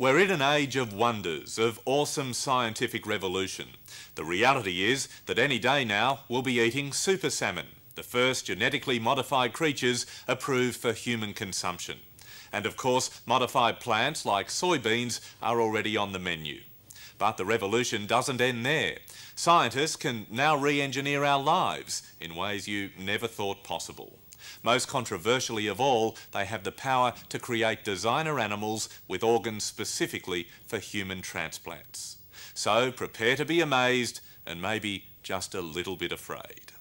We're in an age of wonders, of awesome scientific revolution. The reality is that any day now we'll be eating super salmon, the first genetically modified creatures approved for human consumption. And of course, modified plants like soybeans are already on the menu. But the revolution doesn't end there. Scientists can now re-engineer our lives in ways you never thought possible. Most controversially of all, they have the power to create designer animals with organs specifically for human transplants. So prepare to be amazed and maybe just a little bit afraid.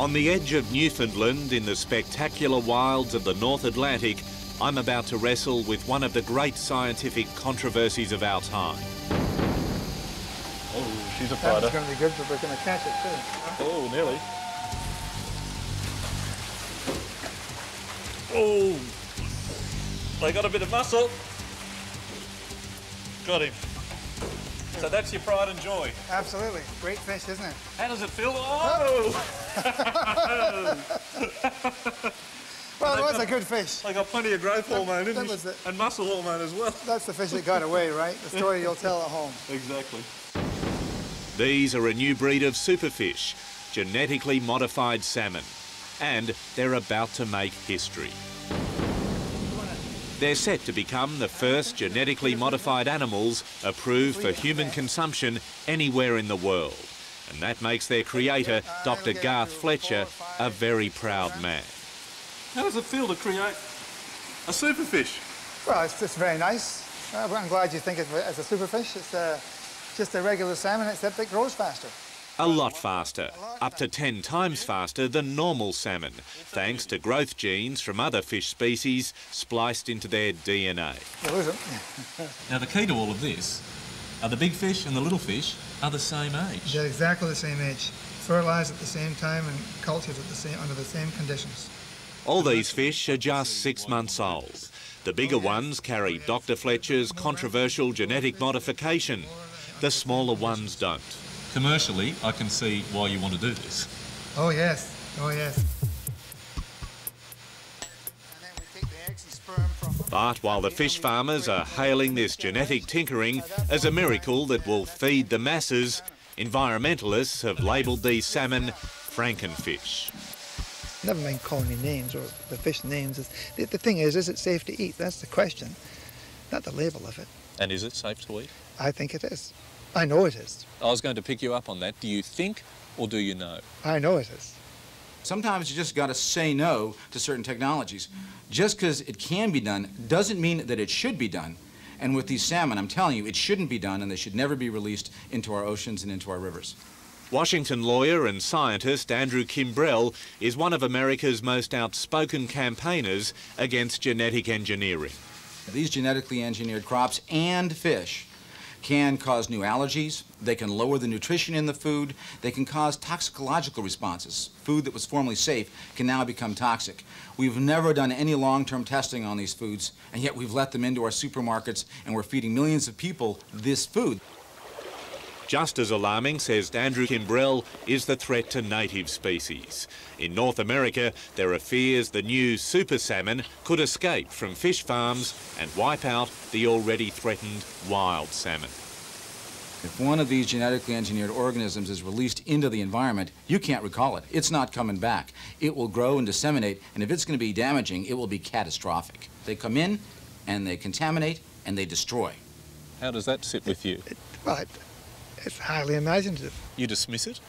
On the edge of Newfoundland, in the spectacular wilds of the North Atlantic, I'm about to wrestle with one of the great scientific controversies of our time. She's a fighter. was going to be good, but we're going to catch it too. Oh, nearly. Oh, they got a bit of muscle. Got him. So that's your pride and joy. Absolutely. Great fish, isn't it? How does it feel? Oh! Well, it was a good fish. They got plenty of growth hormone that it. and muscle hormone as well. That's the fish that got away, right? The story you'll tell at home. Exactly. These are a new breed of superfish, genetically modified salmon, and they're about to make history. They're set to become the first genetically modified animals approved for human consumption anywhere in the world. And that makes their creator, Dr. Garth Fletcher, a very proud man. How does it feel to create a superfish? Well, it's just very nice. Uh, I'm glad you think of it as a superfish. It's uh, just a regular salmon, except it grows faster. A lot faster, up to 10 times faster than normal salmon, thanks to growth genes from other fish species spliced into their DNA. You lose it. Now the key to all of this are the big fish and the little fish are the same age. They're exactly the same age. Fertilized at the same time and cultured at the same, under the same conditions. All these fish are just six months old. The bigger ones carry Dr. Fletcher's controversial genetic modification. The smaller ones don't. Commercially, I can see why you want to do this. Oh, yes. Oh, yes. And then we take the eggs and sperm from But while the fish farmers are hailing this genetic tinkering as a miracle that will feed the masses, environmentalists have labelled these salmon Frankenfish. Never mind calling me names or the fish names. The, the thing is, is it safe to eat? That's the question, not the label of it. And is it safe to eat? I think it is. I know it is. I was going to pick you up on that. Do you think or do you know? I know it is. Sometimes you just got to say no to certain technologies. Just because it can be done doesn't mean that it should be done. And with these salmon, I'm telling you, it shouldn't be done and they should never be released into our oceans and into our rivers. Washington lawyer and scientist Andrew Kimbrell is one of America's most outspoken campaigners against genetic engineering. These genetically engineered crops and fish can cause new allergies, they can lower the nutrition in the food, they can cause toxicological responses. Food that was formerly safe can now become toxic. We've never done any long-term testing on these foods, and yet we've let them into our supermarkets and we're feeding millions of people this food. Just as alarming, says Andrew Kimbrell, is the threat to native species. In North America, there are fears the new super salmon could escape from fish farms and wipe out the already threatened wild salmon. If one of these genetically engineered organisms is released into the environment, you can't recall it. It's not coming back. It will grow and disseminate, and if it's going to be damaging, it will be catastrophic. They come in, and they contaminate, and they destroy. How does that sit with you? Well, it, it's highly imaginative. You dismiss it?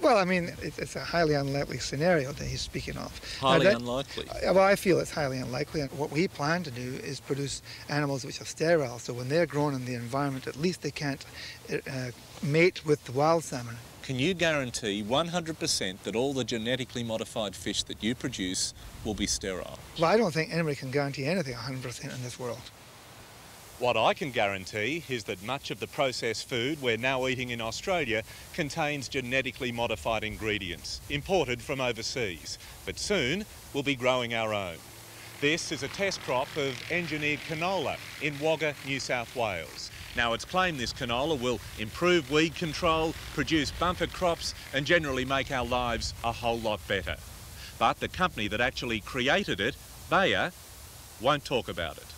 Well, I mean, it's a highly unlikely scenario that he's speaking of. Highly that- unlikely. Uh, Well, I feel it's highly unlikely. And what we plan to do is produce animals which are sterile, so when they're grown in the environment, at least they can't uh, mate with the wild salmon. Can you guarantee 100% that all the genetically modified fish that you produce will be sterile? Well, I don't think anybody can guarantee anything 100% in this world. What I can guarantee is that much of the processed food we're now eating in Australia contains genetically modified ingredients imported from overseas, but soon we'll be growing our own. This is a test crop of engineered canola in Wagga, New South Wales. Now it's claimed this canola will improve weed control, produce bumper crops and generally make our lives a whole lot better. But the company that actually created it, Bayer, won't talk about it.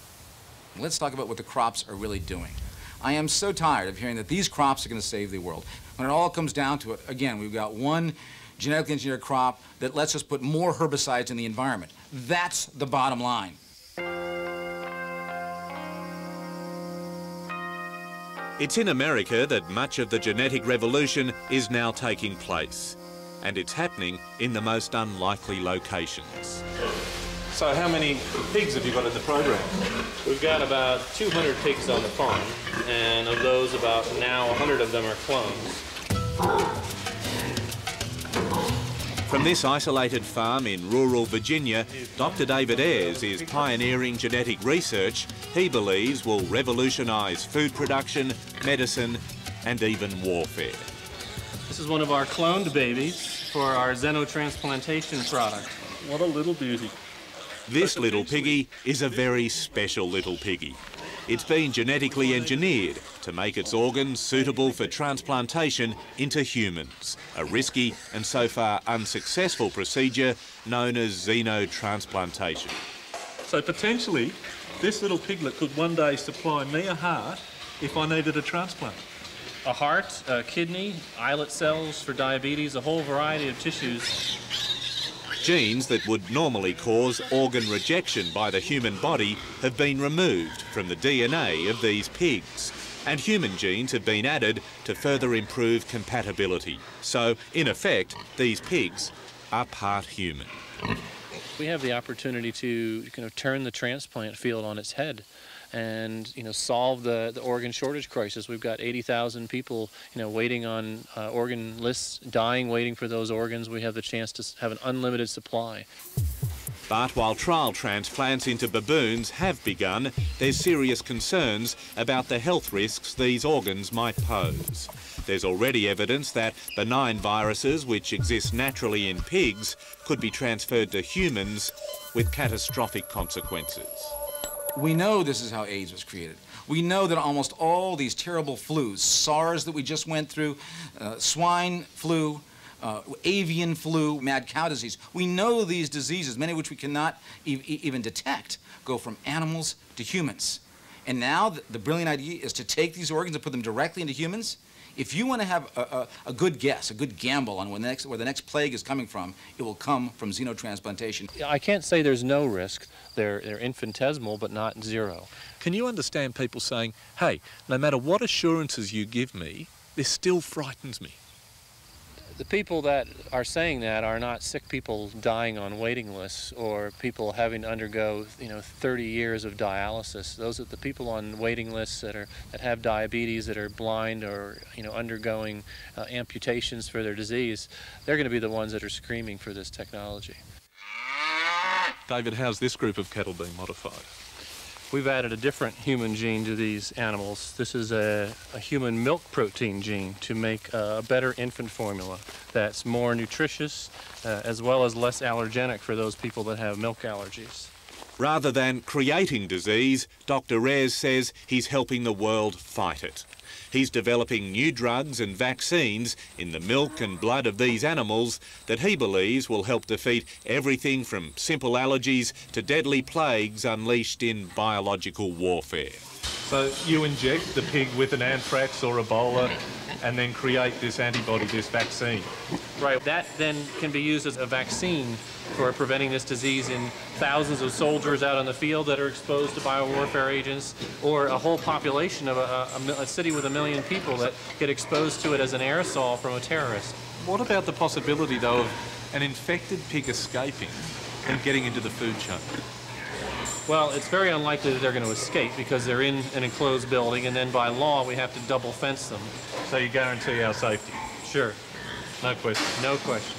Let's talk about what the crops are really doing. I am so tired of hearing that these crops are going to save the world. When it all comes down to it, again, we've got one genetically engineered crop that lets us put more herbicides in the environment. That's the bottom line. It's in America that much of the genetic revolution is now taking place, and it's happening in the most unlikely locations. So how many pigs have you got in the program? We've got about 200 pigs on the farm, and of those, about now 100 of them are clones. From this isolated farm in rural Virginia, Dr David Ayares is pioneering genetic research he believes will revolutionise food production, medicine and even warfare. This is one of our cloned babies for our xenotransplantation product. What a little beauty. This little piggy is a very special little piggy. It's been genetically engineered to make its organs suitable for transplantation into humans, a risky and so far unsuccessful procedure known as xenotransplantation. So potentially, this little piglet could one day supply me a heart if I needed a transplant. A heart, a kidney, islet cells for diabetes, a whole variety of tissues Genes that would normally cause organ rejection by the human body have been removed from the DNA of these pigs, and human genes have been added to further improve compatibility. So, in effect, these pigs are part human. We have the opportunity to kind of turn the transplant field on its head and you know solve the, the organ shortage crisis. We've got 80,000 people you know waiting on uh, organ lists, dying, waiting for those organs. We have the chance to have an unlimited supply. But while trial transplants into baboons have begun, there's serious concerns about the health risks these organs might pose. There's already evidence that benign viruses which exist naturally in pigs could be transferred to humans with catastrophic consequences. We know this is how AIDS was created. We know that almost all these terrible flus, SARS that we just went through, uh, swine flu, uh, avian flu, mad cow disease, we know these diseases, many of which we cannot e even detect, go from animals to humans. And now the, the brilliant idea is to take these organs and put them directly into humans if you want to have a, a, a, good guess, a good gamble on the next, where the next plague is coming from, it will come from xenotransplantation. I can't say there's no risk. They're, they're infinitesimal, but not zero. Can you understand people saying, hey, no matter what assurances you give me, this still frightens me? The people that are saying that are not sick people dying on waiting lists or people having to undergo you know 30 years of dialysis. Those are the people on waiting lists that are that have diabetes that are blind or you know undergoing uh, amputations for their disease. They're going to be the ones that are screaming for this technology. David how's this group of cattle being modified We've added a different human gene to these animals. This is a, a human milk protein gene to make a better infant formula that's more nutritious uh, as well as less allergenic for those people that have milk allergies. Rather than creating disease, Dr. Ayares says he's helping the world fight it. He's developing new drugs and vaccines in the milk and blood of these animals that he believes will help defeat everything from simple allergies to deadly plagues unleashed in biological warfare. So you inject the pig with an anthrax or Ebola and then create this antibody, this vaccine. Right, that then can be used as a vaccine for preventing this disease in thousands of soldiers out on the field that are exposed to biowarfare agents, or a whole population of a, a, a city with a million people that get exposed to it as an aerosol from a terrorist. What about the possibility, though, of an infected pig escaping and getting into the food chain? Well, it's very unlikely that they're going to escape because they're in an enclosed building, and then by law we have to double fence them. So you guarantee our safety? Sure. No question. No question.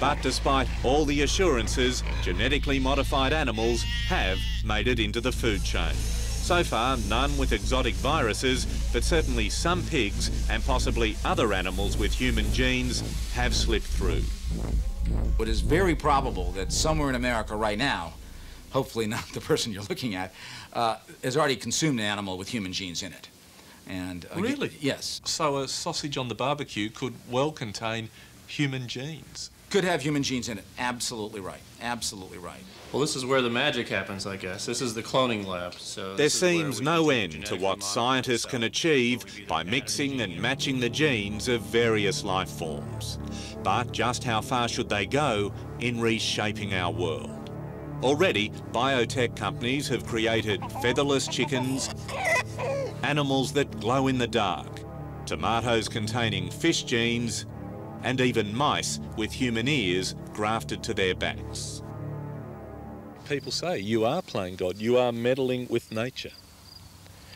But despite all the assurances, genetically modified animals have made it into the food chain. So far, none with exotic viruses, but certainly some pigs and possibly other animals with human genes have slipped through. It is very probable that somewhere in America right now, hopefully not the person you're looking at, uh, has already consumed an animal with human genes in it. And uh, Really? Yes. So a sausage on the barbecue could well contain human genes. Could have human genes in it. Absolutely right. Absolutely right. Well, this is where the magic happens, I guess. This is the cloning lab. So There this is where seems no end to what scientists can achieve by mixing and matching the genes of various life forms. But just how far should they go in reshaping our world? Already, biotech companies have created featherless chickens, animals that glow in the dark, tomatoes containing fish genes, and even mice with human ears grafted to their backs. People say you are playing God, you are meddling with nature.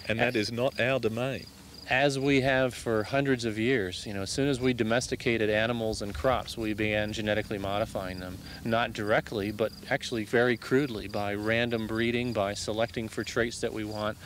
And that is not our domain. as we have for hundreds of years. You know, as soon as we domesticated animals and crops, we began genetically modifying them, not directly, but actually very crudely by random breeding, by selecting for traits that we want.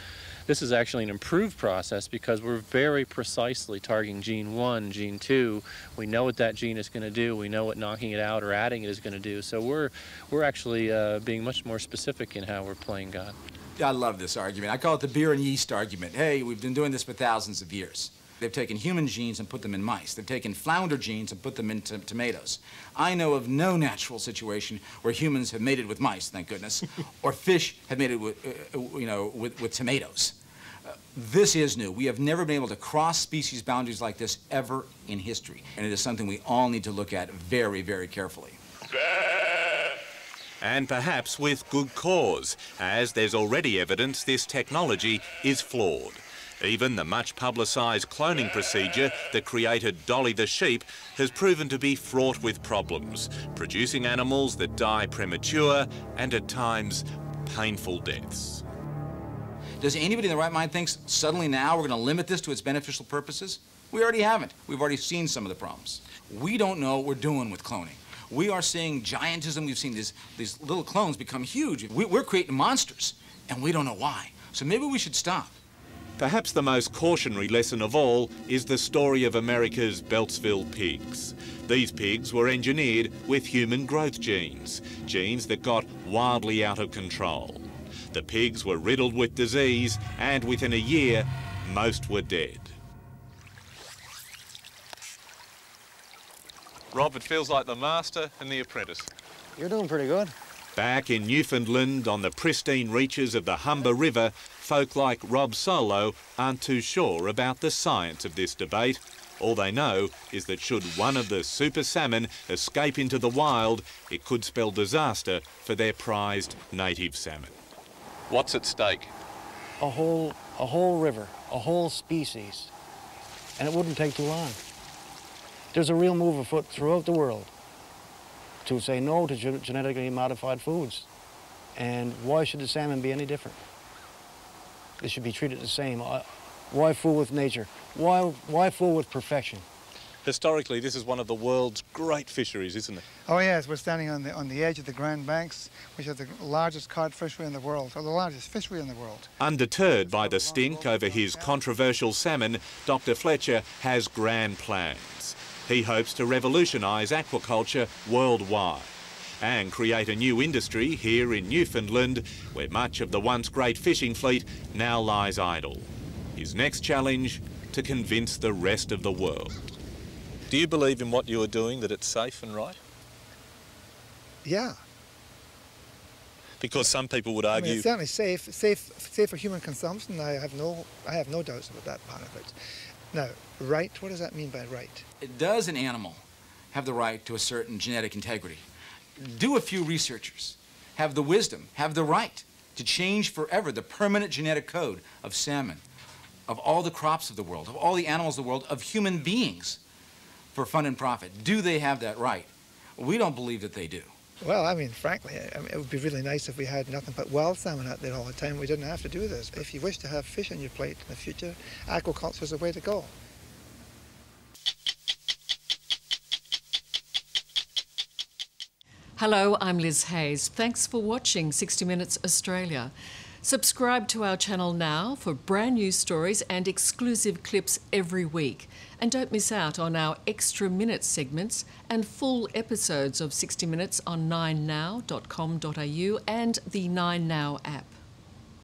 This is actually an improved process because we're very precisely targeting gene 1, gene 2. We know what that gene is going to do. We know what knocking it out or adding it is going to do. So we're we're actually uh, being much more specific in how we're playing God. I love this argument. I call it the beer and yeast argument. Hey, we've been doing this for thousands of years. They've taken human genes and put them in mice. They've taken flounder genes and put them into tomatoes. I know of no natural situation where humans have mated with mice, thank goodness, or fish have mated with, uh, uh, you know, with, with tomatoes. Uh, this is new. We have never been able to cross species boundaries like this ever in history. And it is something we all need to look at very, very carefully. And perhaps with good cause, as there's already evidence this technology is flawed. Even the much publicised cloning procedure that created Dolly the sheep has proven to be fraught with problems, producing animals that die premature and at times painful deaths. Does anybody in the right mind think suddenly now we're going to limit this to its beneficial purposes? We already haven't. We've already seen some of the problems. We don't know what we're doing with cloning. We are seeing giantism. We've seen these, these little clones become huge. We, we're creating monsters, and we don't know why. So maybe we should stop. Perhaps the most cautionary lesson of all is the story of America's Beltsville pigs. These pigs were engineered with human growth genes, genes that got wildly out of control. The pigs were riddled with disease, and within a year, most were dead. Rob, it feels like the master and the apprentice. You're doing pretty good. Back in Newfoundland, on the pristine reaches of the Humber River, folk like Rob Solo aren't too sure about the science of this debate. All they know is that should one of the super salmon escape into the wild, it could spell disaster for their prized native salmon. What's at stake? A whole, a whole river, a whole species, and it wouldn't take too long. There's a real move afoot throughout the world to say no to gen- genetically modified foods. And why should the salmon be any different? It should be treated the same. Uh, Why fool with nature? Why, why fool with perfection? Historically, this is one of the world's great fisheries, isn't it? Oh yes, we're standing on the on the edge of the Grand Banks, which are the largest cod fishery in the world, or the largest fishery in the world. Undeterred by the stink over his controversial salmon, Dr. Fletcher has grand plans. He hopes to revolutionise aquaculture worldwide and create a new industry here in Newfoundland where much of the once great fishing fleet now lies idle. His next challenge, to convince the rest of the world. Do you believe in what you are doing, that it's safe and right? Yeah, Because some people would I mean, argue it's certainly safe, safe, safe for human consumption. I have no, I have no doubts about that part of it. Now, right? What does that mean by right? Does an animal have the right to a certain genetic integrity? Do a few researchers have the wisdom, have the right to change forever the permanent genetic code of salmon, of all the crops of the world, of all the animals of the world, of human beings for fun and profit? Do they have that right? We don't believe that they do. Well, I mean, frankly, I mean, it would be really nice if we had nothing but wild salmon out there all the time. We didn't have to do this. If you wish to have fish on your plate in the future, aquaculture is the way to go. Hello, I'm Liz Hayes. Thanks for watching 60 Minutes Australia. Subscribe to our channel now for brand new stories and exclusive clips every week. And don't miss out on our extra minutes segments and full episodes of 60 Minutes on 9now.com.au and the 9Now app.